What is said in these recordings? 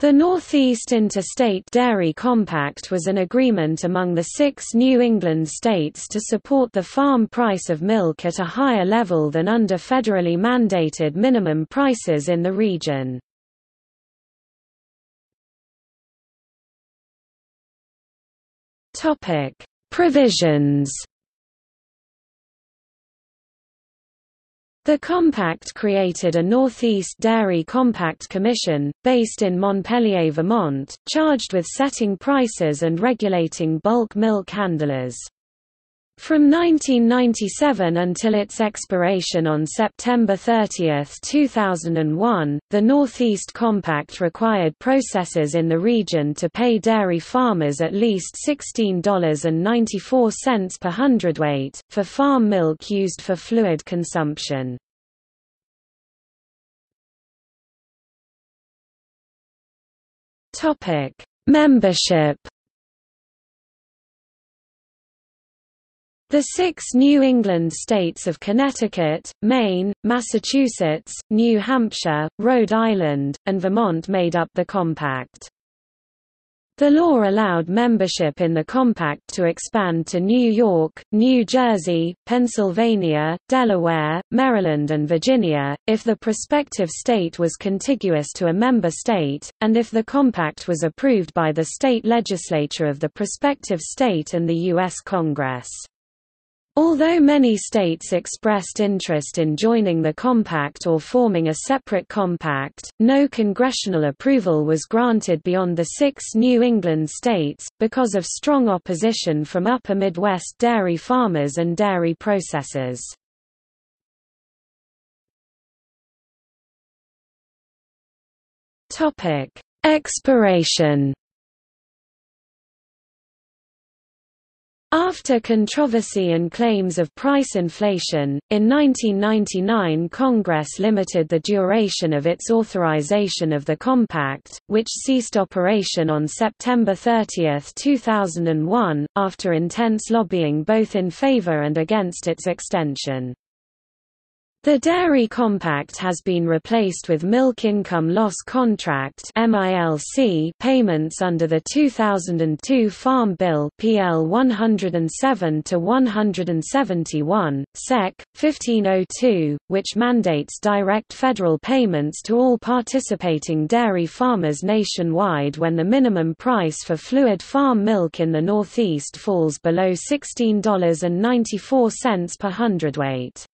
The Northeast Interstate Dairy Compact was an agreement among the six New England states to support the farm price of milk at a higher level than under federally mandated minimum prices in the region. Provisions The compact created a Northeast Dairy Compact Commission, based in Montpelier, Vermont, charged with setting prices and regulating bulk milk handlers. From 1997 until its expiration on September 30, 2001, the Northeast Compact required processors in the region to pay dairy farmers at least $16.94 per hundredweight, for farm milk used for fluid consumption. Membership The six New England states of Connecticut, Maine, Massachusetts, New Hampshire, Rhode Island, and Vermont made up the compact. The law allowed membership in the compact to expand to New York, New Jersey, Pennsylvania, Delaware, Maryland and Virginia, if the prospective state was contiguous to a member state, and if the compact was approved by the state legislature of the prospective state and the U.S. Congress. Although many states expressed interest in joining the compact or forming a separate compact, no congressional approval was granted beyond the six New England states, because of strong opposition from upper Midwest dairy farmers and dairy processors. Expiration After controversy and claims of price inflation, in 1999 Congress limited the duration of its authorization of the compact, which ceased operation on September 30, 2001, after intense lobbying both in favor and against its extension. The Dairy Compact has been replaced with Milk Income Loss Contract payments under the 2002 Farm Bill PL 107 to 171, Sec. 1502, which mandates direct federal payments to all participating dairy farmers nationwide when the minimum price for fluid farm milk in the Northeast falls below $16.94 per hundredweight.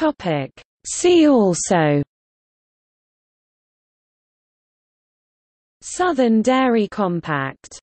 Topic. See also Southern Dairy Compact